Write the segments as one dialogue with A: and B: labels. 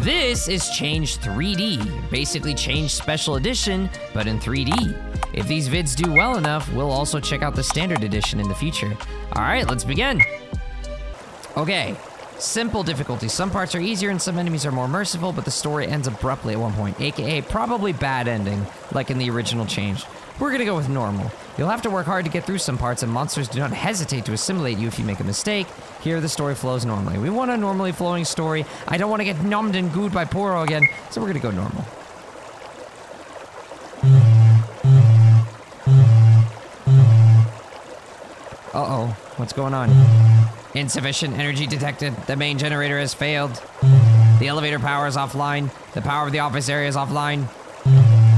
A: This is Changed 3D, basically Changed Special Edition, but in 3D. If these vids do well enough, we'll also check out the Standard Edition in the future. All right, let's begin. Okay, simple difficulty. Some parts are easier and some enemies are more merciful, but the story ends abruptly at one point, aka probably bad ending, like in the original Changed. We're gonna go with normal. You'll have to work hard to get through some parts, and monsters do not hesitate to assimilate you if you make a mistake. Here, the story flows normally. We want a normally flowing story. I don't want to get numbed and gooed by Puro again, so we're gonna go normal. Uh-oh, what's going on? Insufficient energy detected. The main generator has failed. The elevator power is offline. The power of the office area is offline.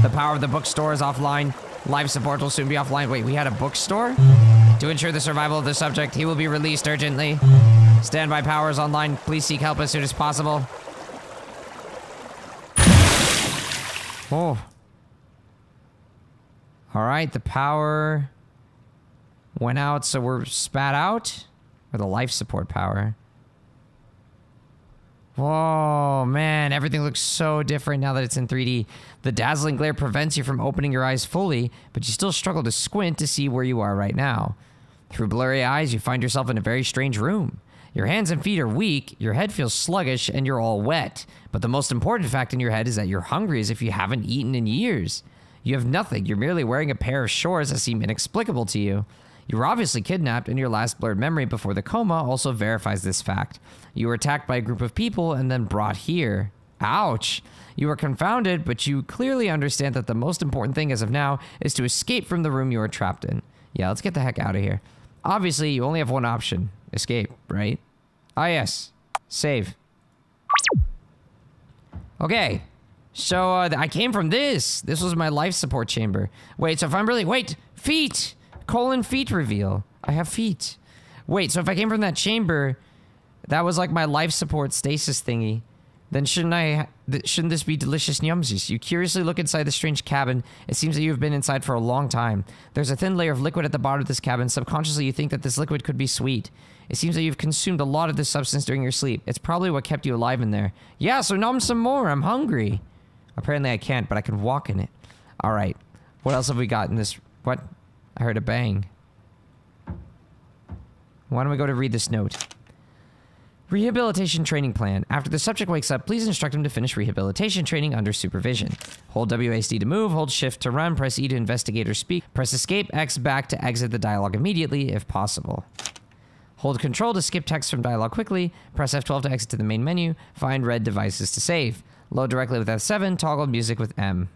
A: The power of the bookstore is offline. Life support will soon be offline. Wait, we had a bookstore? To ensure the survival of the subject, he will be released urgently. Standby power is online. Please seek help as soon as possible. Oh. Alright, the power went out, so we're spat out? Or the life support power? Whoa, man, everything looks so different now that it's in 3D. The dazzling glare prevents you from opening your eyes fully, but you still struggle to squint to see where you are right now. Through blurry eyes, you find yourself in a very strange room. Your hands and feet are weak, your head feels sluggish, and you're all wet. But the most important fact in your head is that you're hungry as if you haven't eaten in years. You have nothing, you're merely wearing a pair of shorts that seem inexplicable to you. You were obviously kidnapped, and your last blurred memory before the coma also verifies this fact. You were attacked by a group of people and then brought here. Ouch! You are confounded, but you clearly understand that the most important thing as of now is to escape from the room you are trapped in. Yeah, let's get the heck out of here. Obviously, you only have one option. Escape, right? Ah, yes. Save. Okay. So, uh, I came from this. This was my life support chamber. Wait, so if I'm really- Wait! Feet! Colin feet reveal. I have feet. Wait, so if I came from that chamber, that was like my life support stasis thingy. Then shouldn't I, th shouldn't this be delicious nyumsies? You curiously look inside the strange cabin. It seems that you have been inside for a long time. There's a thin layer of liquid at the bottom of this cabin. Subconsciously, you think that this liquid could be sweet. It seems that you've consumed a lot of this substance during your sleep. It's probably what kept you alive in there. Yeah, so nom some more. I'm hungry. Apparently I can't, but I can walk in it. All right. What else have we got in this? What? I heard a bang. Why don't we go to read this note? Rehabilitation training plan. After the subject wakes up, please instruct him to finish rehabilitation training under supervision. Hold WASD to move, hold shift to run, press E to investigate or speak, press escape X back to exit the dialogue immediately if possible. Hold control to skip text from dialogue quickly, press F12 to exit to the main menu, find red devices to save. Load directly with F7, toggle music with M.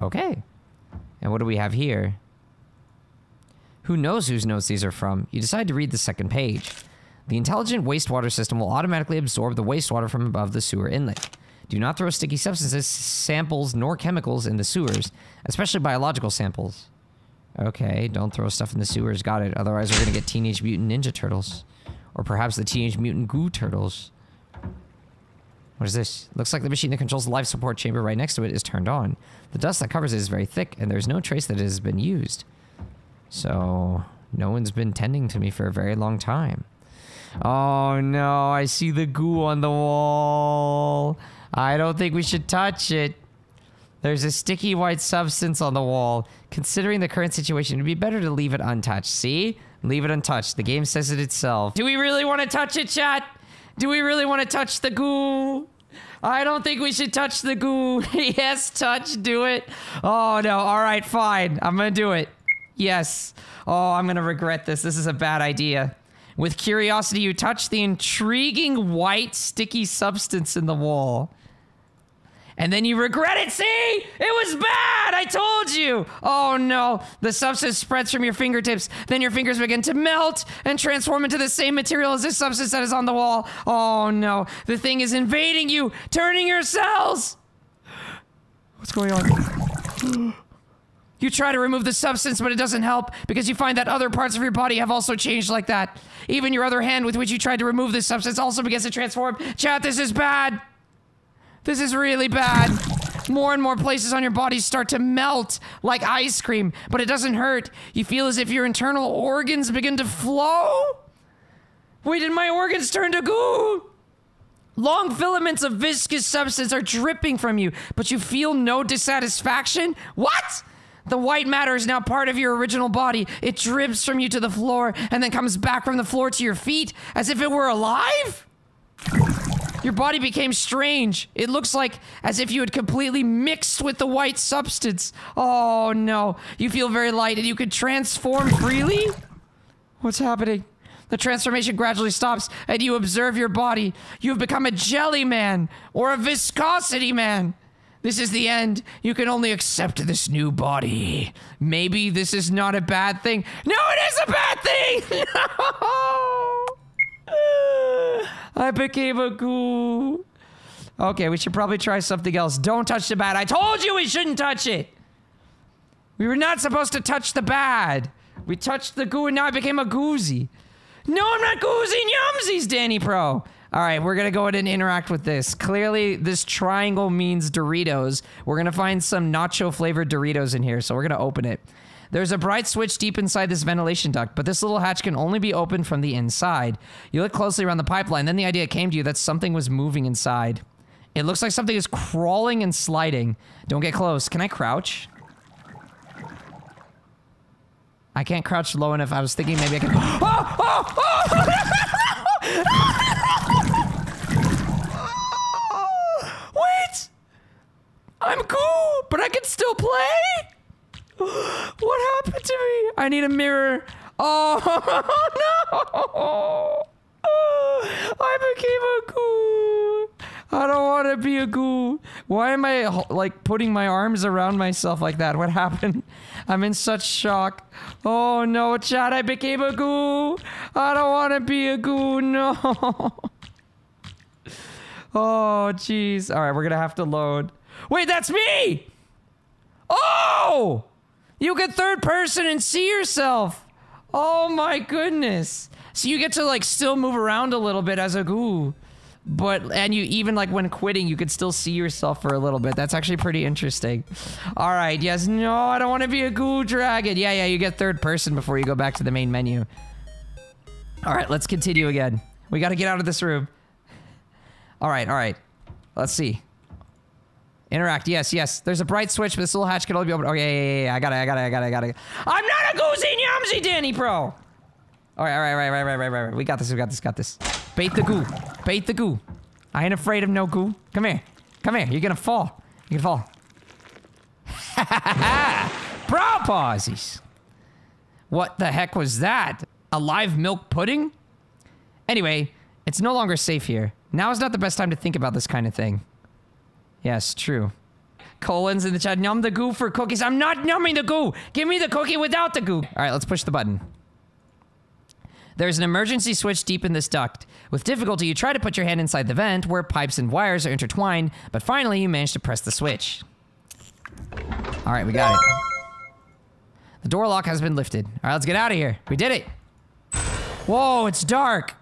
A: Okay. And what do we have here? Who knows whose notes these are from? You decide to read the second page. The intelligent wastewater system will automatically absorb the wastewater from above the sewer inlet. Do not throw sticky substances, samples, nor chemicals in the sewers, especially biological samples. Okay, don't throw stuff in the sewers, got it. Otherwise, we're gonna get Teenage Mutant Ninja Turtles. Or perhaps the Teenage Mutant Goo Turtles. What is this? Looks like the machine that controls the life support chamber right next to it is turned on. The dust that covers it is very thick, and there's no trace that it has been used. So, no one's been tending to me for a very long time. Oh no, I see the goo on the wall. I don't think we should touch it. There's a sticky white substance on the wall. Considering the current situation, it'd be better to leave it untouched. See? Leave it untouched. The game says it itself. Do we really want to touch it, chat? Do we really want to touch the goo? I don't think we should touch the goo. yes, touch, do it. Oh no, alright, fine. I'm gonna do it. Yes. Oh, I'm gonna regret this. This is a bad idea. With curiosity, you touch the intriguing white sticky substance in the wall. And then you regret it. See? It was bad. I told you. Oh no. The substance spreads from your fingertips. Then your fingers begin to melt and transform into the same material as this substance that is on the wall. Oh no. The thing is invading you, turning your cells. What's going on? You try to remove the substance, but it doesn't help because you find that other parts of your body have also changed like that. Even your other hand with which you tried to remove this substance also begins to transform. Chat, this is bad. This is really bad. More and more places on your body start to melt like ice cream, but it doesn't hurt. You feel as if your internal organs begin to flow. Wait, did my organs turn to goo? Long filaments of viscous substance are dripping from you, but you feel no dissatisfaction? What? The white matter is now part of your original body. It drips from you to the floor and then comes back from the floor to your feet as if it were alive? Your body became strange. It looks like as if you had completely mixed with the white substance. Oh no. You feel very light and you can transform freely? What's happening? The transformation gradually stops and you observe your body. You have become a jelly man or a viscosity man. This is the end. You can only accept this new body. Maybe this is not a bad thing. No, it is a bad thing! No! I became a goo. Okay, we should probably try something else. Don't touch the bad. I told you we shouldn't touch it. We were not supposed to touch the bad. We touched the goo and now I became a goozy. No, I'm not goozing yumsies, Danny Pro. All right, we're gonna go ahead and interact with this. Clearly, this triangle means Doritos. We're gonna find some nacho flavored Doritos in here, so we're gonna open it. There's a bright switch deep inside this ventilation duct, but this little hatch can only be opened from the inside. You look closely around the pipeline, then the idea came to you that something was moving inside. It looks like something is crawling and sliding. Don't get close. Can I crouch? I can't crouch low enough. I was thinking maybe I can. Oh! Oh! Oh! Wait! I'm cool, but I can still play? What happened to me? I need a mirror. Oh no! I became a goo. I don't want to be a goo. Why am I like putting my arms around myself like that? What happened? I'm in such shock. Oh no, Chad, I became a goo. I don't want to be a goo. No. Oh, jeez. All right, we're gonna have to load. Wait, that's me. Oh, you get third person and see yourself. Oh my goodness. So you get to like still move around a little bit as a goo. But, and you even like when quitting, you could still see yourself for a little bit. That's actually pretty interesting. All right, yes, no, I don't want to be a goo dragon. Yeah, yeah, you get third person before you go back to the main menu. All right, let's continue again. We got to get out of this room. All right, all right. Let's see. Interact. Yes, yes. There's a bright switch, but this little hatch can only be opened. Oh, yeah, yeah, yeah. I got it, I got it, I got it, I got it. I'm not a goosey yumsy Danny Pro. All right, all right, right, right, right, right, right. We got this, we got this, got this. Bait the goo. Bait the goo. I ain't afraid of no goo. Come here. Come here. You're gonna fall. You're gonna fall. Brow pauses. What the heck was that? A live milk pudding? Anyway, it's no longer safe here. Now is not the best time to think about this kind of thing. Yes, true. Colons in the chat. Num the goo for cookies. I'm not numbing the goo. Give me the cookie without the goo. All right, let's push the button. There's an emergency switch deep in this duct. With difficulty, you try to put your hand inside the vent where pipes and wires are intertwined, but finally you manage to press the switch. All right, we got it. The door lock has been lifted. All right, let's get out of here. We did it. Whoa, it's dark.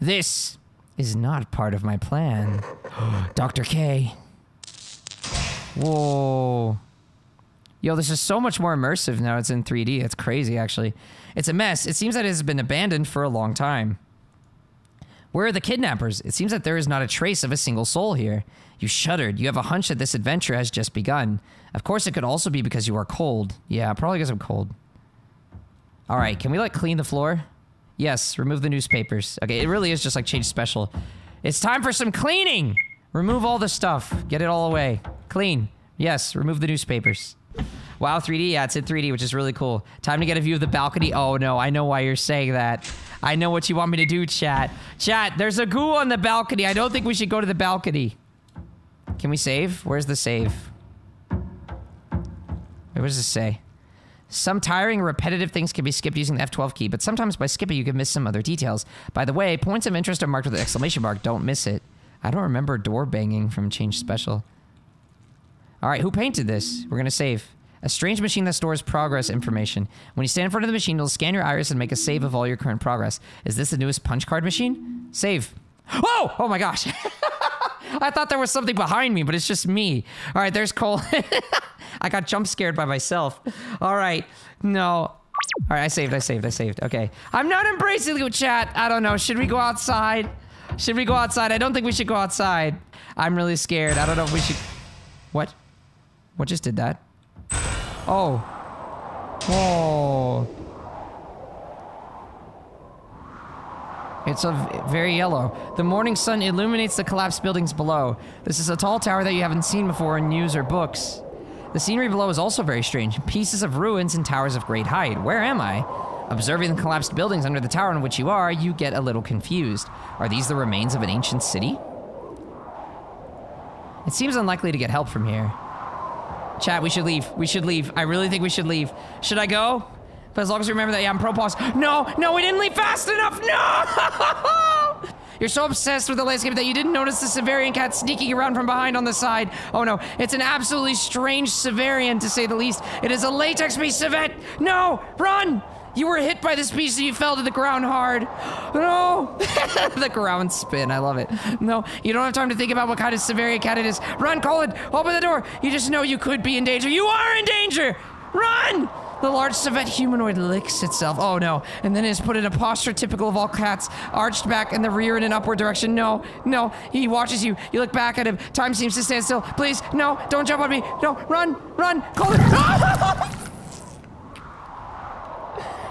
A: This is not part of my plan. Dr. K. Whoa. Yo, this is so much more immersive now it's in 3D. It's crazy, actually. It's a mess. It seems that it has been abandoned for a long time. Where are the kidnappers? It seems that there is not a trace of a single soul here. You shuddered. You have a hunch that this adventure has just begun. Of course, it could also be because you are cold. Yeah, probably because I'm cold. All right, can we, like, clean the floor? Yes, remove the newspapers. Okay, it really is just, like, change special. It's time for some cleaning! Remove all the stuff. Get it all away. Clean. Yes, remove the newspapers. Wow, 3D? Yeah, it's in 3D, which is really cool. Time to get a view of the balcony. Oh, no, I know why you're saying that. I know what you want me to do, chat. Chat, there's a goo on the balcony. I don't think we should go to the balcony. Can we save? Where's the save? What does this say? Some tiring, repetitive things can be skipped using the F12 key, but sometimes by skipping you can miss some other details. By the way, points of interest are marked with an exclamation mark. Don't miss it. I don't remember door banging from Changed Special. All right, who painted this? We're gonna save. A strange machine that stores progress information. When you stand in front of the machine, it'll scan your iris and make a save of all your current progress. Is this the newest punch card machine? Save. Oh! Oh my gosh. I thought there was something behind me, but it's just me. All right, there's Cole. I got jump scared by myself. All right. No. All right, I saved, I saved, I saved. Okay. I'm not embracing the chat. I don't know. Should we go outside? Should we go outside? I don't think we should go outside. I'm really scared. I don't know if we should... What? What just did that? Oh. Whoa. It's a very yellow. The morning sun illuminates the collapsed buildings below. This is a tall tower that you haven't seen before in news or books. The scenery below is also very strange. Pieces of ruins and towers of great height. Where am I? Observing the collapsed buildings under the tower in which you are, you get a little confused. Are these the remains of an ancient city? It seems unlikely to get help from here. Chat, we should leave. We should leave. I really think we should leave. Should I go? But as long as you remember that, yeah, I'm pro pause. No, no, we didn't leave fast enough. No! You're so obsessed with the landscape that you didn't notice the Severian cat sneaking around from behind on the side. Oh no, it's an absolutely strange Severian to say the least. It is a latex-based civet. No, run! You were hit by this piece and you fell to the ground hard. No! the ground spin, I love it. No, you don't have time to think about what kind of Severian cat it is. Run, Colin, open the door. You just know you could be in danger. You are in danger! Run! The large civet humanoid licks itself. Oh no. And then is put in a posture typical of all cats, arched back in the rear in an upward direction. No, no. He watches you. You look back at him. Time seems to stand still. Please, no, don't jump on me. No, run, run. Call Colin. Ah!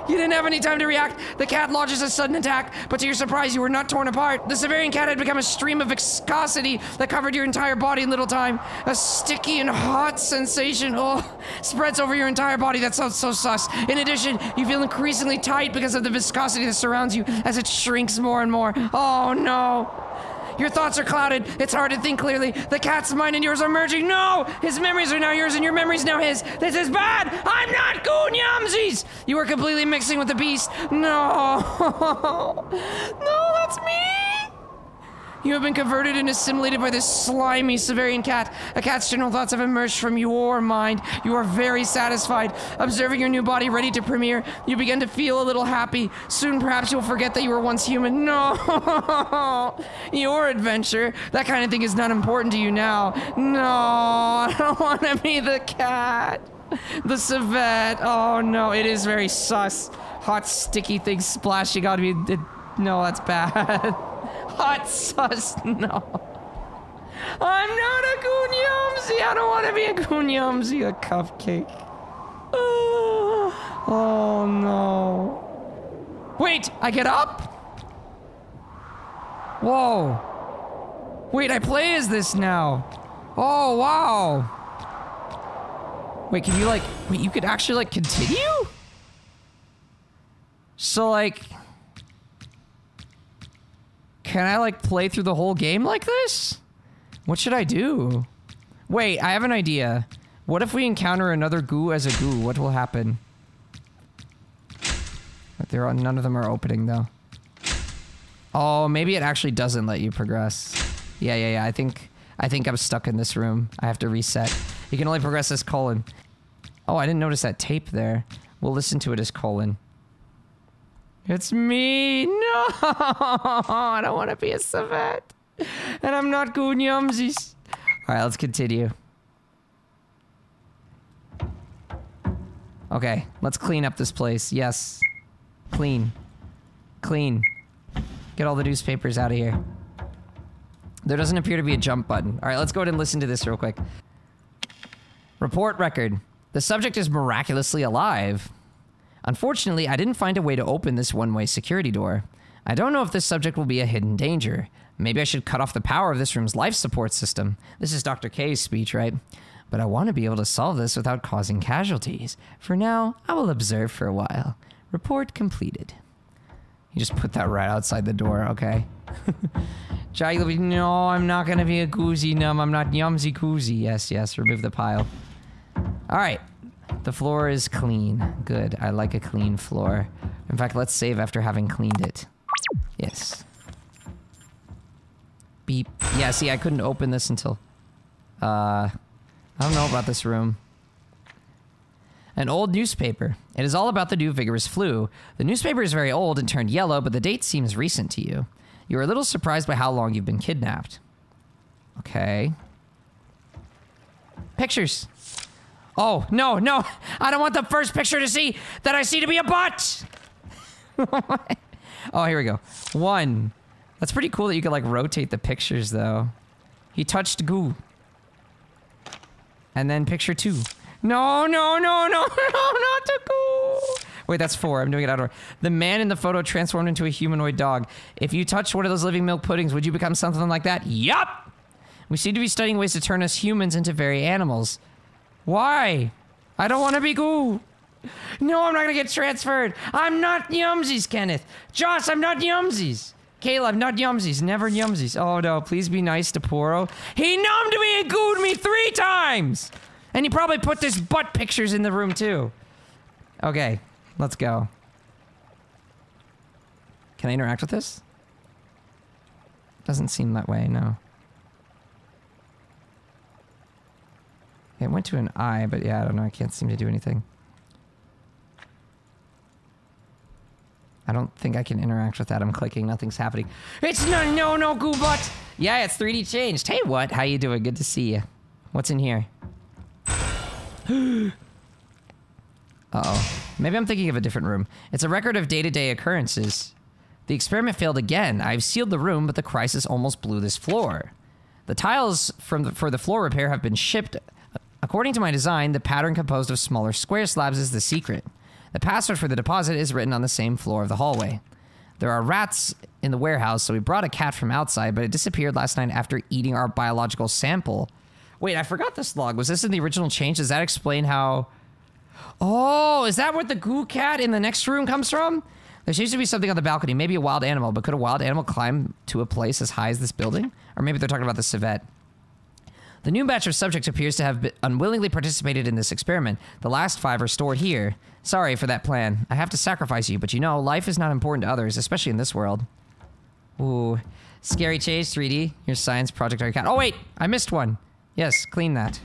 A: You didn't have any time to react. The cat launches a sudden attack, but to your surprise, you were not torn apart. The Severian cat had become a stream of viscosity that covered your entire body in little time. A sticky and hot sensation, oh, spreads over your entire body. That sounds so sus. In addition, you feel increasingly tight because of the viscosity that surrounds you as it shrinks more and more. Oh no. Your thoughts are clouded. It's hard to think clearly. The cat's mind and yours are merging. No! His memories are now yours and your memories now his. This is bad! I'm not Goon Yamsies! You are completely mixing with the beast. No! no, that's me! You have been converted and assimilated by this slimy Severian cat. A cat's general thoughts have emerged from your mind. You are very satisfied. Observing your new body ready to premiere, you begin to feel a little happy. Soon, perhaps you'll forget that you were once human. No! Your adventure. That kind of thing is not important to you now. No, I don't want to be the cat. The civet. Oh no, it is very sus. Hot, sticky things splashing on me. It, no, that's bad. Hot sauce, no. I'm not a Goonyumsy. I don't want to be a Goonyumsy, a cupcake. Oh, oh no. Wait, I get up? Whoa. Wait, I play as this now. Oh, wow. Wait, can you like, wait, you could actually like continue? So like, can I like play through the whole game like this? What should I do? Wait, I have an idea. What if we encounter another goo as a goo? What will happen? But there are none of them are opening though. Oh, maybe it actually doesn't let you progress. Yeah, yeah, yeah. I think I think I'm stuck in this room. I have to reset. You can only progress as Colin. Oh, I didn't notice that tape there. We'll listen to it as Colin. It's me! No! I don't want to be a civet. And I'm not Goon Yumsies. Alright, let's continue. Okay, let's clean up this place. Yes. Clean. Clean. Get all the newspapers out of here. There doesn't appear to be a jump button. Alright, let's go ahead and listen to this real quick. Report record. The subject is miraculously alive. Unfortunately, I didn't find a way to open this one-way security door. I don't know if this subject will be a hidden danger. Maybe I should cut off the power of this room's life support system. This is Dr. K's speech, right? But I want to be able to solve this without causing casualties. For now, I will observe for a while. Report completed. You just put that right outside the door, okay? Jai, no, I'm not gonna be a goozy num. I'm not yumsy goozy. Yes, yes, remove the pile. All right. The floor is clean. Good. I like a clean floor. In fact, let's save after having cleaned it. Yes. Beep. Yeah, see, I couldn't open this until... Uh... I don't know about this room. An old newspaper. It is all about the new vigorous flu. The newspaper is very old and turned yellow, but the date seems recent to you. You are a little surprised by how long you've been kidnapped. Okay. Pictures. Oh, no, no. I don't want the first picture to see that I see to be a butt. oh, here we go. One. That's pretty cool that you could like rotate the pictures though. He touched goo. And then picture two. No, no, no, no, no, not the goo. Wait, that's four. I'm doing it out of order. The man in the photo transformed into a humanoid dog. If you touched one of those living milk puddings, would you become something like that? Yup! We seem to be studying ways to turn us humans into very animals. Why? I don't want to be goo. No, I'm not gonna get transfurred. I'm not Yumsies, Kenneth. Joss, I'm not Yumsies. I'm not Yumsies. Never Yumsies. Oh no, please be nice to Puro. He numbed me and gooed me three times! And he probably put this butt pictures in the room too. Okay, let's go. Can I interact with this? Doesn't seem that way, no. It went to an eye, but yeah, I don't know. I can't seem to do anything. I don't think I can interact with that. I'm clicking, nothing's happening. It's no, no, no, Goobot! Yeah, it's 3D changed. Hey, what? How you doing? Good to see you. What's in here? Uh-oh. Maybe I'm thinking of a different room. It's a record of day-to-day -day occurrences. The experiment failed again. I've sealed the room, but the crisis almost blew this floor. The tiles from the, for the floor repair have been shipped. According to my design, the pattern composed of smaller square slabs is the secret. The password for the deposit is written on the same floor of the hallway. There are rats in the warehouse, so we brought a cat from outside, but it disappeared last night after eating our biological sample. Wait, I forgot this log. Was this in the original change? Does that explain how... Oh, is that where the goo cat in the next room comes from? There seems to be something on the balcony, maybe a wild animal, but could a wild animal climb to a place as high as this building? Or maybe they're talking about the civet. The new batch of subjects appears to have unwillingly participated in this experiment. The last five are stored here. Sorry for that plan. I have to sacrifice you, but you know, life is not important to others, especially in this world. Ooh. Scary Chase 3D. Your science project are account. Oh, wait! I missed one. Yes, clean that.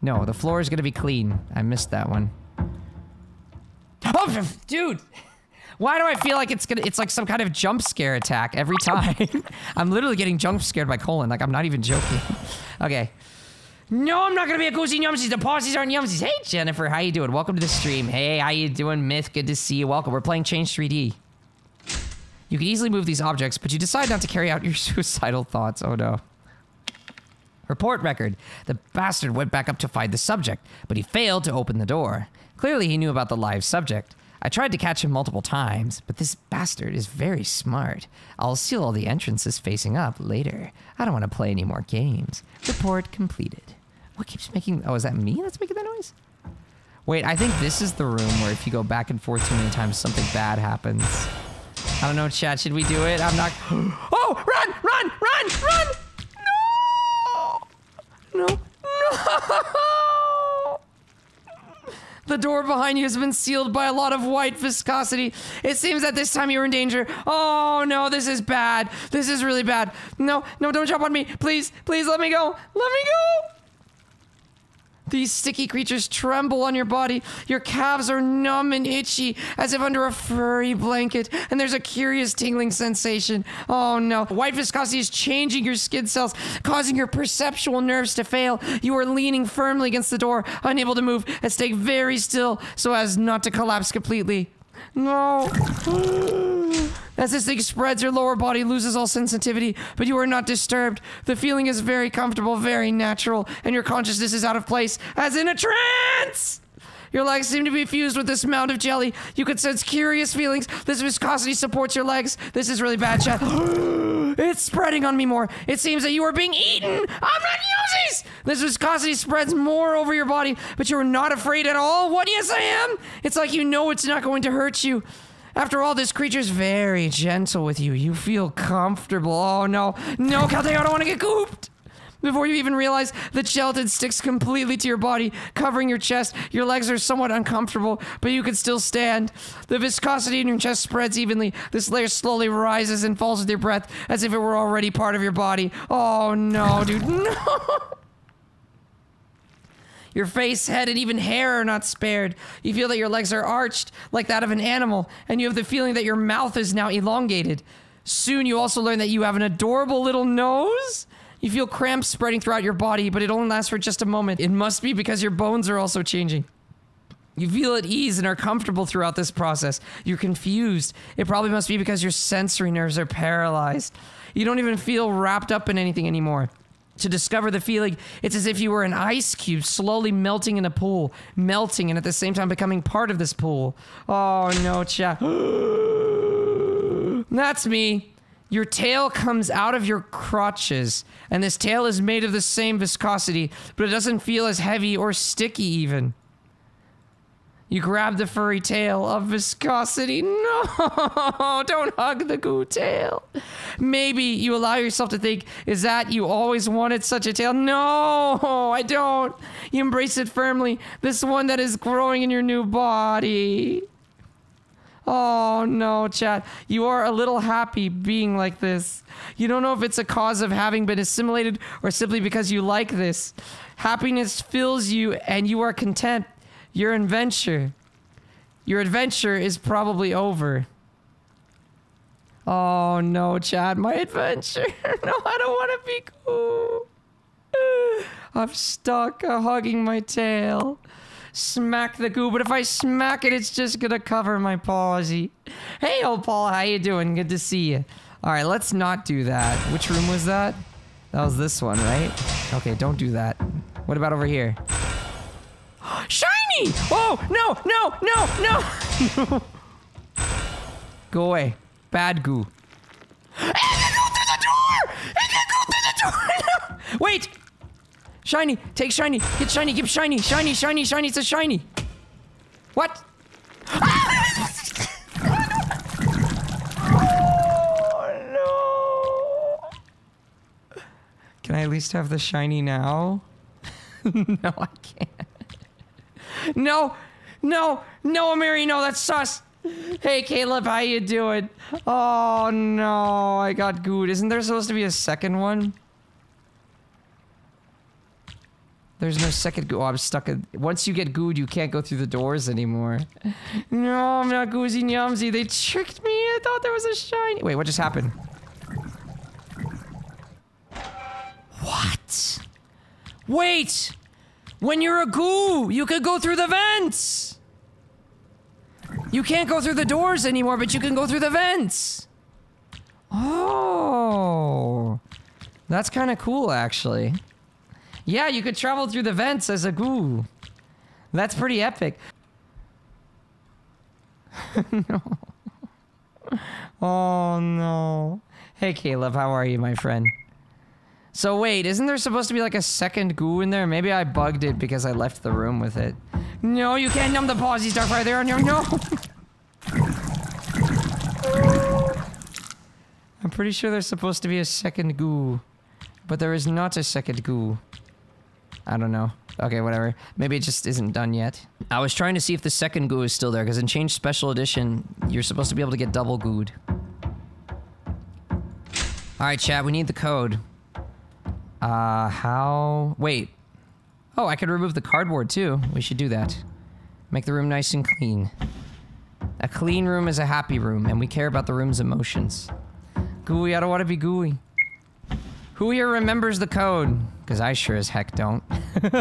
A: No, the floor is gonna be clean. I missed that one. Oh, dude! Why do I feel like it's gonna- it's like some kind of jump scare attack every time? I'm literally getting jump scared by Colin, like I'm not even joking. Okay. No, I'm not gonna be a goosey yumsies. The pausies aren't yumsies. Hey, Jennifer, how you doing? Welcome to the stream. Hey, how you doing, Myth? Good to see you. Welcome. We're playing Changed 3D. You can easily move these objects, but you decide not to carry out your suicidal thoughts. Oh no. Report record. The bastard went back up to find the subject, but he failed to open the door. Clearly, he knew about the live subject. I tried to catch him multiple times, but this bastard is very smart. I'll seal all the entrances facing up later. I don't want to play any more games. Report completed. What keeps making... Oh, is that me that's making that noise? Wait, I think this is the room where if you go back and forth too many times, something bad happens. I don't know, chat. Should we do it? I'm not... Oh! Run! Run! Run! Run! No! No! No! The door behind you has been sealed by a lot of white viscosity. It seems that this time you're in danger. Oh no, this is bad. This is really bad. No, no, don't jump on me. Please, please let me go. Let me go. These sticky creatures tremble on your body. Your calves are numb and itchy, as if under a furry blanket, and there's a curious tingling sensation. Oh no. White viscosity is changing your skin cells, causing your perceptual nerves to fail. You are leaning firmly against the door, unable to move, and stay very still so as not to collapse completely. No. As this thing spreads, your lower body loses all sensitivity, but you are not disturbed. The feeling is very comfortable, very natural, and your consciousness is out of place, as in a trance! Your legs seem to be fused with this mound of jelly. You can sense curious feelings. This viscosity supports your legs. This is really bad, chat. it's spreading on me more. It seems that you are being eaten. I'm not Uzis! This viscosity spreads more over your body, but you're not afraid at all. What? Yes, I am. It's like you know it's not going to hurt you. After all, this creature's very gentle with you. You feel comfortable. Oh, no. No, Calteo, I don't want to get gooped. Before you even realize, the gelatin sticks completely to your body, covering your chest. Your legs are somewhat uncomfortable, but you can still stand. The viscosity in your chest spreads evenly. This layer slowly rises and falls with your breath, as if it were already part of your body. Oh no, dude, no! Your face, head, and even hair are not spared. You feel that your legs are arched, like that of an animal, and you have the feeling that your mouth is now elongated. Soon you also learn that you have an adorable little nose. You feel cramps spreading throughout your body, but it only lasts for just a moment. It must be because your bones are also changing. You feel at ease and are comfortable throughout this process. You're confused. It probably must be because your sensory nerves are paralyzed. You don't even feel wrapped up in anything anymore. To discover the feeling, it's as if you were an ice cube slowly melting in a pool, melting and at the same time becoming part of this pool. Oh no, chat. That's me. Your tail comes out of your crotches, and this tail is made of the same viscosity, but it doesn't feel as heavy or sticky even. You grab the furry tail of viscosity. No, don't hug the goo tail. Maybe you allow yourself to think, is that you always wanted such a tail? No, I don't. You embrace it firmly. This one that is growing in your new body. Oh no, chat. You are a little happy being like this. You don't know if it's a cause of having been assimilated or simply because you like this. Happiness fills you and you are content. Your adventure. Your adventure is probably over. Oh no, Chad, my adventure. no, I don't want to be cool. I'm stuck uh, hugging my tail. Smack the goo, but if I smack it, it's just gonna cover my palsy. Hey, old Paul, how you doing? Good to see you. All right, let's not do that. Which room was that? That was this one, right? Okay, don't do that. What about over here? Oh, no, no, no, no! go away. Bad goo. It can go through the door! It can go through the door! No! Wait! Shiny, take shiny, get shiny, give shiny, shiny, shiny, shiny, it's a shiny. What? oh no! Can I at least have the shiny now? no, I can't. No, no, no, Amiri, no, that's sus. Hey, Caleb, how you doing? Oh no, I got good. Isn't there supposed to be a second one? There's no second goo. Oh, I'm stuck in. Once you get gooed, you can't go through the doors anymore. No, I'm not goozy yumsy. They tricked me. I thought there was a shiny. Wait, what just happened? What? Wait! When you're a goo, you could go through the vents! You can't go through the doors anymore, but you can go through the vents! Oh. That's kind of cool, actually. Yeah, you could travel through the vents as a goo. That's pretty epic. no. Oh no. Hey Caleb, how are you, my friend? So wait, isn't there supposed to be like a second goo in there? Maybe I bugged it because I left the room with it. No, you can't numb the pauses, Darkfire. There, no, no. I'm pretty sure there's supposed to be a second goo, but there is not a second goo. I don't know. Okay, whatever. Maybe it just isn't done yet. I was trying to see if the second goo is still there, because in Changed Special Edition, you're supposed to be able to get double gooed. Alright, chat, we need the code. Uh, how... Wait. Oh, I could remove the cardboard, too. We should do that. Make the room nice and clean. A clean room is a happy room, and we care about the room's emotions. Gooey, I don't want to be gooey. Who here remembers the code? Because I sure as heck don't.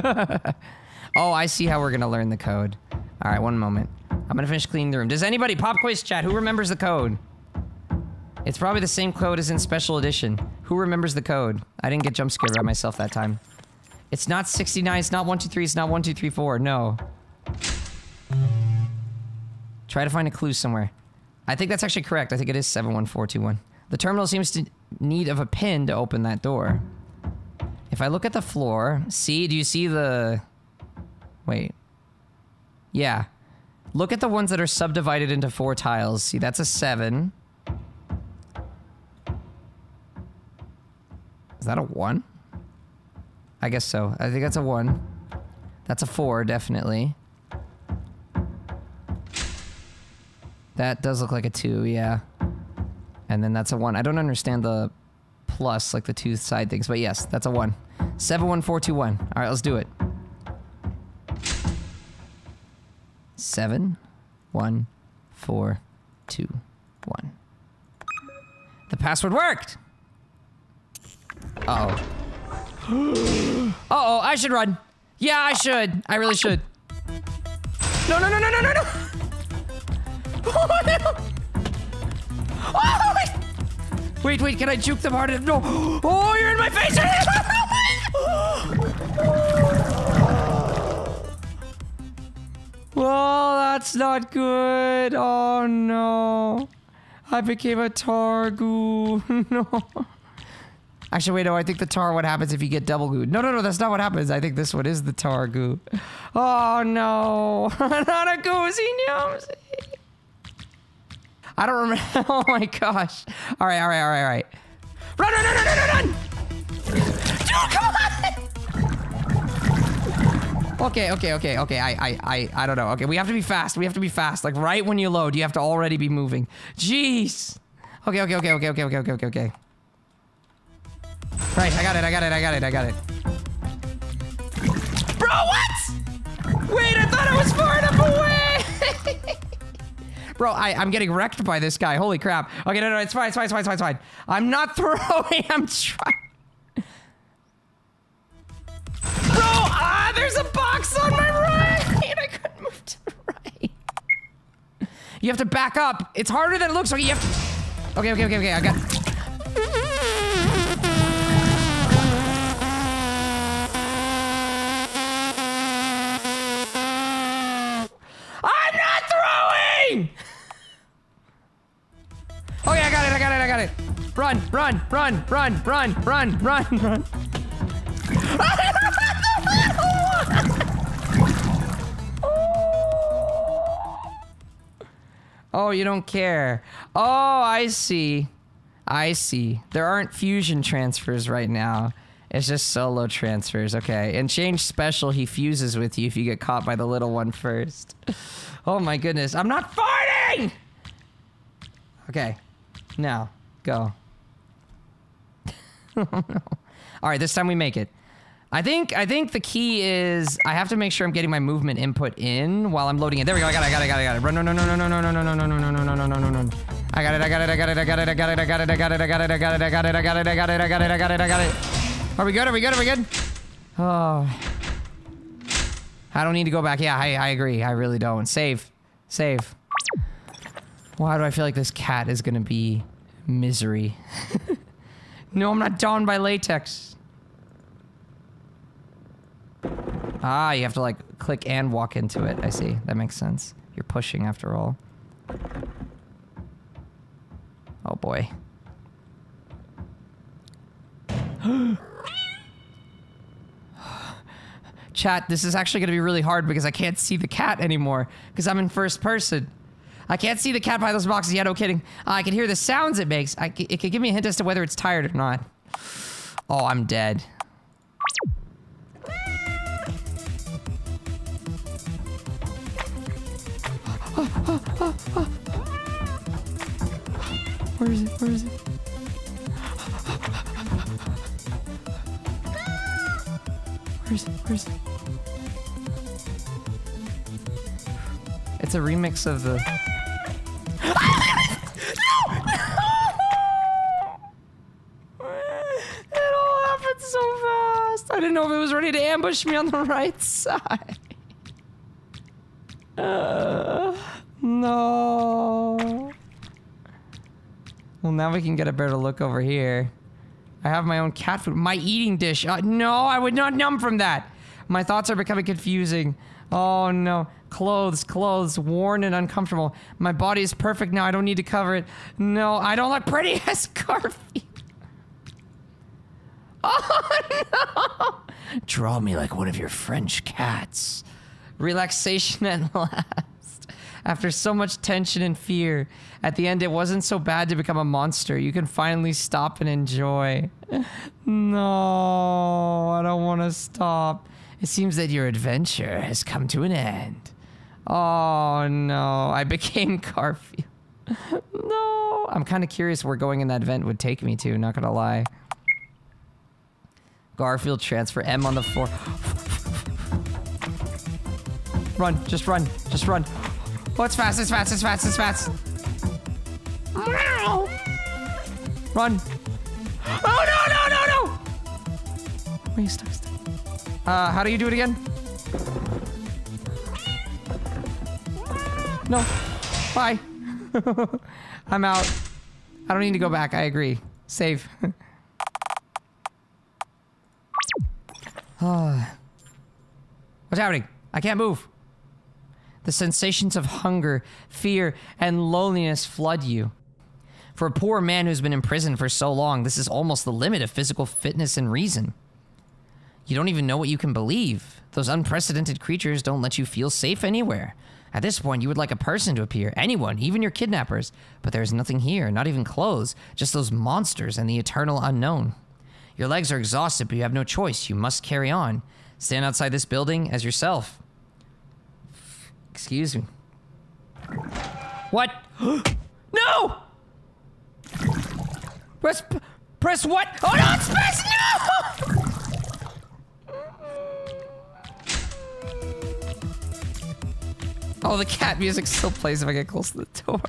A: oh, I see how we're gonna learn the code. Alright, one moment. I'm gonna finish cleaning the room. Does anybody, pop quiz chat, who remembers the code? It's probably the same code as in Special Edition. Who remembers the code? I didn't get jump scared by myself that time. It's not 69, it's not 123, it's not 1234, no. Try to find a clue somewhere. I think that's actually correct. I think it is 71421. The terminal seems to need of a pin to open that door. If I look at the floor, see, do you see the... Wait. Yeah. Look at the ones that are subdivided into four tiles. See, that's a 7. That a one? I guess so. I think that's a one. That's a four, definitely. That does look like a two, yeah. And then that's a one. I don't understand the plus, like the two side things, but yes, that's a one. 71421. All right, let's do it. Seven, one, four, two, one. The password worked! Uh oh. uh oh, I should run. Yeah, I should. I really should. No, no, no, no, no, no, no! Oh, no! Oh, wait! Wait, wait, can I juke them hard? No! Oh, you're in my face! well, that's not good. Oh, no. I became a tar goo. no. Actually, wait, no, I think the tar, what happens if you get double goo? No, no, no, that's not what happens. I think this one is the tar goo. Oh, no. not a goosey nosy. I don't remember. Oh my gosh. All right, all right, all right, all right. Run, run, run, run, run, run! Dude, come on! Okay, okay, okay, okay. I, I, I, I don't know. Okay, we have to be fast. We have to be fast. Like right when you load, you have to already be moving. Jeez. Okay, okay, okay, okay, okay, okay, okay, okay, okay. Right, I got it, I got it, I got it, I got it. Bro, what? Wait, I thought I was far enough away! Bro, I, I'm getting wrecked by this guy. Holy crap. Okay, no, no, it's fine, it's fine, it's fine, it's fine. I'm not throwing, I'm trying. Bro, ah, there's a box on my right! I couldn't move to the right. You have to back up. It's harder than it looks like. You have to... Okay, okay, okay, okay, I got... throwing! Okay, I got it, I got it, I got it. Run, run, run, run, run, run, run, run. oh, you don't care. Oh, I see. I see. There aren't fusion transfurs right now. It's just solo transfurs. Okay. And change special, he fuses with you if you get caught by the little one first. Oh my goodness. I'm not farting! Okay. Now, go. oh, no. All right, this time we make it. I think I think the key is I have to make sure I'm getting my movement input in while I'm loading it. There we go. I got it. I got it. I got it. I got it. Run. No. No. No. No. No. No. No. No. No. No. No. No. No. No. No. No. I got it. I got it. I got it. I got it. I got it. I got it. I got it. I got it. I got it. I got it. I got it. I got it. I got it. I got it. I got it. Are we good? Are we good? Are we good? Oh. I don't need to go back. Yeah, I I agree. I really don't. Save. Save. Why do I feel like this cat is gonna be misery? no, I'm not dawned by latex. Ah, you have to like click and walk into it. I see. That makes sense. You're pushing after all. Oh boy. Chat, this is actually going to be really hard because I can't see the cat anymore because I'm in first person. I can't see the cat by those boxes. Yeah, no kidding. Uh, I can hear the sounds it makes. I, it could give me a hint as to whether it's tired or not. Oh, I'm dead. Where is it? Where is it? Where is it? Where is it? It's a remix of the. It all happened so fast. I didn't know if it was ready to ambush me on the right side. Uh, no. Well, now we can get a better look over here. I have my own cat food. My eating dish. Uh, no, I would not numb from that. My thoughts are becoming confusing. Oh no. Clothes, clothes, worn and uncomfortable. My body is perfect now. I don't need to cover it. No, I don't look pretty as Garfield. Oh no! Draw me like one of your French cats. Relaxation and last. After so much tension and fear, at the end it wasn't so bad to become a monster. You can finally stop and enjoy. No, I don't want to stop. It seems that your adventure has come to an end. Oh no, I became Garfield. no, I'm kind of curious where going in that vent would take me to, not gonna lie. Garfield transfer M on the floor. Run, just run, just run. Oh, it's fast, it's fast, it's fast, it's fast. Meow. Run. Oh, no, no, no, no! Wait, stuck. Uh, how do you do it again? No. Bye. I'm out. I don't need to go back. I agree. Save. What's happening? I can't move. The sensations of hunger, fear, and loneliness flood you. For a poor man who's been in prison for so long, this is almost the limit of physical fitness and reason. You don't even know what you can believe. Those unprecedented creatures don't let you feel safe anywhere. At this point, you would like a person to appear, anyone, even your kidnappers. But there's nothing here, not even clothes, just those monsters and the eternal unknown. Your legs are exhausted, but you have no choice. You must carry on. Stand outside this building as yourself. Excuse me. What? no! Press, press what? Oh no, it's press no! Oh, the cat music still plays if I get close to the door.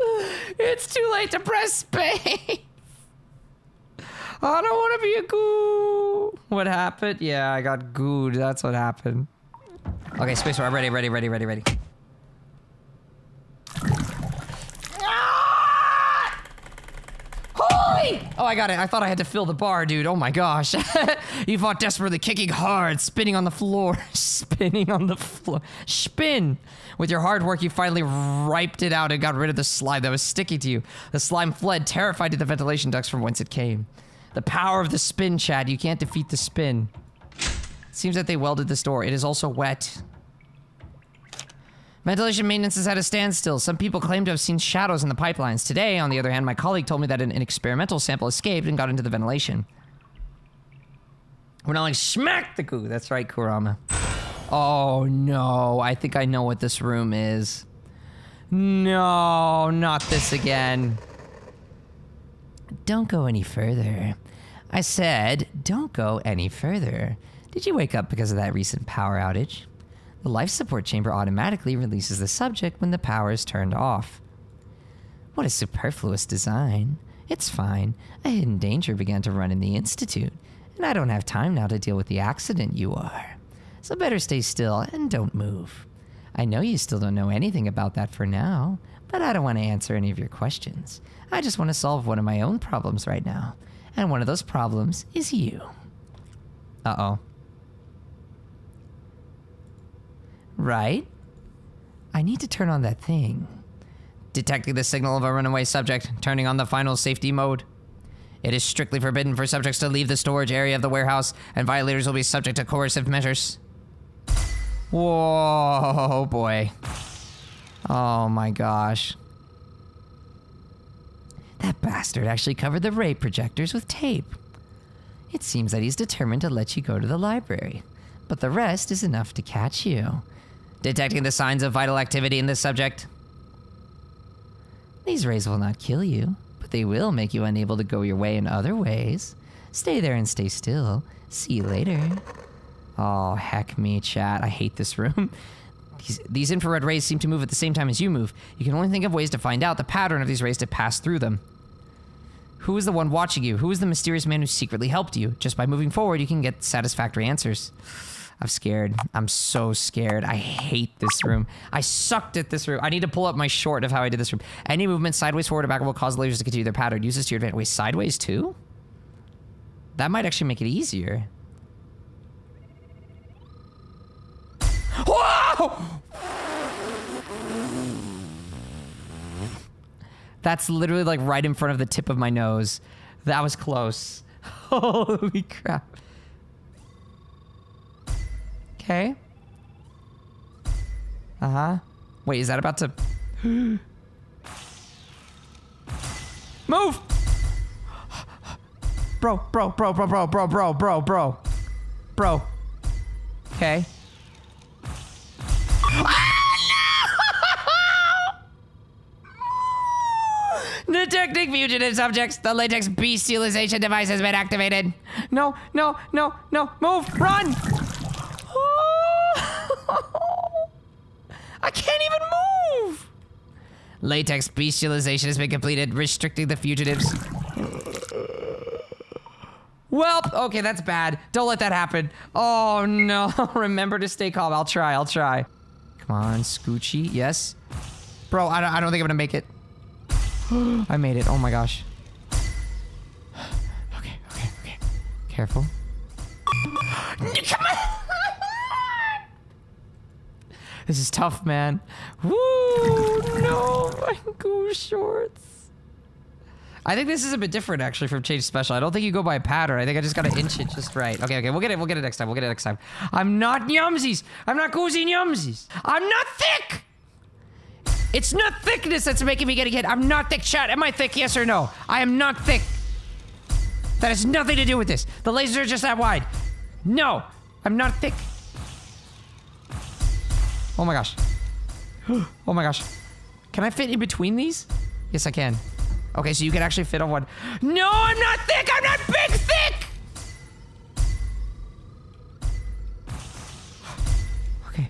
A: it's too late to press space. I don't want to be a goo. What happened? Yeah, I got gooed. That's what happened. Okay, space bar. Ready, ready, ready, ready, ready. Oh, I got it. I thought I had to fill the bar, dude. Oh my gosh. you fought desperately, kicking hard, spinning on the floor. spinning on the floor. Spin! With your hard work, you finally riped it out and got rid of the slime that was sticky to you. The slime fled, terrified to the ventilation ducts from whence it came. The power of the spin, Chad. You can't defeat the spin. Seems that they welded this door. It is also wet. Ventilation maintenance is at a standstill. Some people claim to have seen shadows in the pipelines. Today, on the other hand, my colleague told me that an, an experimental sample escaped and got into the ventilation. We're not like smack the goo. That's right, Kurama. Oh no, I think I know what this room is. No, not this again. Don't go any further. I said, don't go any further. Did you wake up because of that recent power outage? The life support chamber automatically releases the subject when the power is turned off. What a superfluous design. It's fine. A hidden danger began to run in the Institute, and I don't have time now to deal with the accident you are. So better stay still and don't move. I know you still don't know anything about that for now, but I don't want to answer any of your questions. I just want to solve one of my own problems right now. And one of those problems is you. Uh oh. Right? I need to turn on that thing. Detecting the signal of a runaway subject, turning on the final safety mode. It is strictly forbidden for subjects to leave the storage area of the warehouse, and violators will be subject to coercive measures. Whoa, boy. Oh my gosh. That bastard actually covered the ray projectors with tape. It seems that he's determined to let you go to the library, but the rest is enough to catch you. Detecting the signs of vital activity in this subject. These rays will not kill you, but they will make you unable to go your way in other ways. Stay there and stay still. See you later. Oh, heck me, chat. I hate this room. These, these infrared rays seem to move at the same time as you move. You can only think of ways to find out the pattern of these rays to pass through them. Who is the one watching you? Who is the mysterious man who secretly helped you? Just by moving forward, you can get satisfactory answers. I'm scared. I'm so scared. I hate this room. I sucked at this room. I need to pull up my short of how I did this room. Any movement sideways, forward, or backward will cause the lasers to continue their pattern. Use this to your advantage. Wait, sideways too? That might actually make it easier. Whoa! That's literally like right in front of the tip of my nose. That was close. Holy crap. Okay. Uh-huh. Wait, is that about to... Move! Bro, bro, bro, bro, bro, bro, bro, bro, bro. Bro. Okay. Detecting fugitive subjects. The latex bestialization device has been activated. No, no, no, no. Move! Run! I can't even move! Latex bestialization has been completed, restricting the fugitives. Welp! Okay, that's bad. Don't let that happen. Oh no. Remember to stay calm. I'll try, I'll try. Come on, Scoochie. Yes. Bro, I don't, I don't think I'm gonna make it. I made it. Oh my gosh. Okay, okay, okay. Careful. Come on! This is tough, man. Woo! No, my goose shorts. I think this is a bit different actually from Changed Special. I don't think you go by pattern. I think I just gotta inch it just right. Okay, okay, we'll get it. We'll get it next time. We'll get it next time. I'm not Yumsies. I'm not Goosey Yumsies. I'm not thick. It's not thickness that's making me get a hit. I'm not thick. Chat. Am I thick? Yes or no? I am not thick. That has nothing to do with this. The lasers are just that wide. No, I'm not thick. Oh my gosh. Oh my gosh. Can I fit in between these? Yes, I can. Okay, so you can actually fit on one. No, I'm not thick. I'm not big thick. Okay.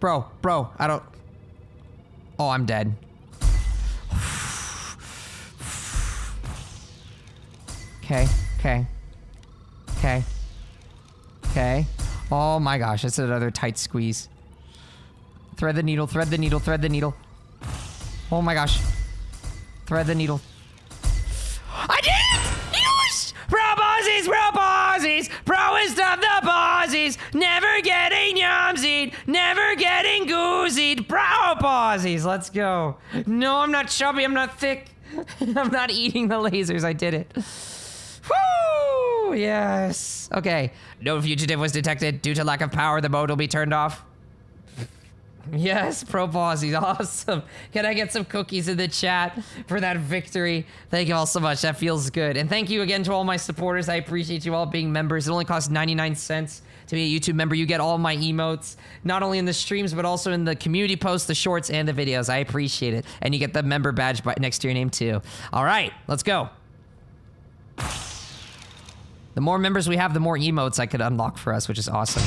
A: Bro, bro, I don't. Oh, I'm dead. Okay, okay. Okay. Okay. Oh my gosh, that's another tight squeeze. Thread the needle, thread the needle, thread the needle. Oh my gosh. Thread the needle. I did it! Yes! Pro Bozzies, pro Bozzies, proest of the Bozzies, never getting yumsied, never getting goozied, pro Bozzies, let's go. No, I'm not chubby, I'm not thick. I'm not eating the lasers, I did it. Woo! Oh, yes. Okay. No fugitive was detected. Due to lack of power, the mode will be turned off. Yes, Pro Boss, he's awesome. Can I get some cookies in the chat for that victory? Thank you all so much. That feels good. And thank you again to all my supporters. I appreciate you all being members. It only costs 99 cents to be a YouTube member. You get all my emotes, not only in the streams, but also in the community posts, the shorts, and the videos. I appreciate it. And you get the member badge next to your name, too. All right, let's go. The more members we have, the more emotes I could unlock for us, which is awesome.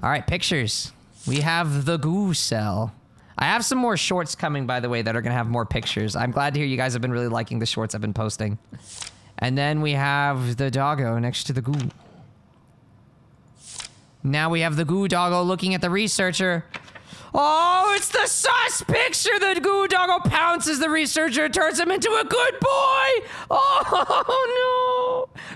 A: All right, pictures. We have the goo cell. I have some more shorts coming, by the way, that are going to have more pictures. I'm glad to hear you guys have been really liking the shorts I've been posting. And then we have the doggo next to the goo. Now we have the goo doggo looking at the researcher. Oh, it's the sus picture! The goo doggo pounces the researcher, turns him into a good boy! Oh, no!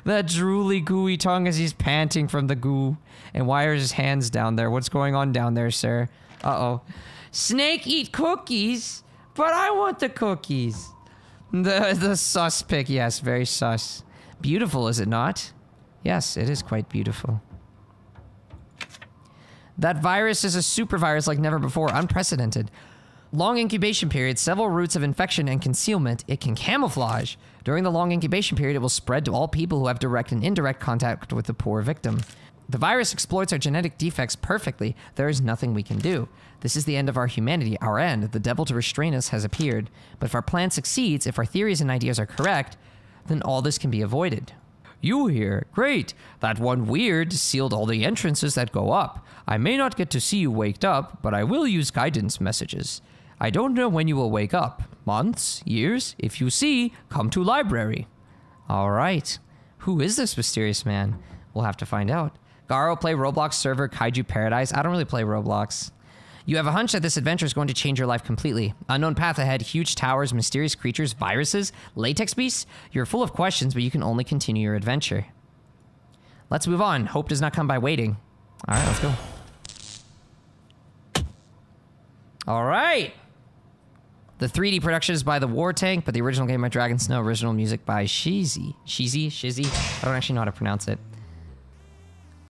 A: That drooly, gooey tongue as he's panting from the goo. And why are his hands down there? What's going on down there, sir? Uh-oh. Snake eat cookies? But I want the cookies. The, the sus pic, yes, very sus. Beautiful, is it not? Yes, it is quite beautiful. That virus is a super virus like never before, unprecedented. Long incubation period, several routes of infection and concealment. It can camouflage. During the long incubation period, it will spread to all people who have direct and indirect contact with the poor victim. The virus exploits our genetic defects perfectly. There is nothing we can do. This is the end of our humanity, our end. The devil to restrain us has appeared. But if our plan succeeds, if our theories and ideas are correct, then all this can be avoided. You here? Great. That one weird sealed all the entrances that go up. I may not get to see you waked up, but I will use guidance messages. I don't know when you will wake up. Months? Years? If you see, come to library. All right. Who is this mysterious man? We'll have to find out. Garo, play Roblox server Kaiju Paradise. I don't really play Roblox. You have a hunch that this adventure is going to change your life completely. Unknown path ahead, huge towers, mysterious creatures, viruses, latex beasts. You're full of questions, but you can only continue your adventure. Let's move on. Hope does not come by waiting. All right, let's go. All right. The 3D production is by the War Tank, but the original game by Dragonsnow, original music by Sheezy. Sheezy? Shizzy? I don't actually know how to pronounce it.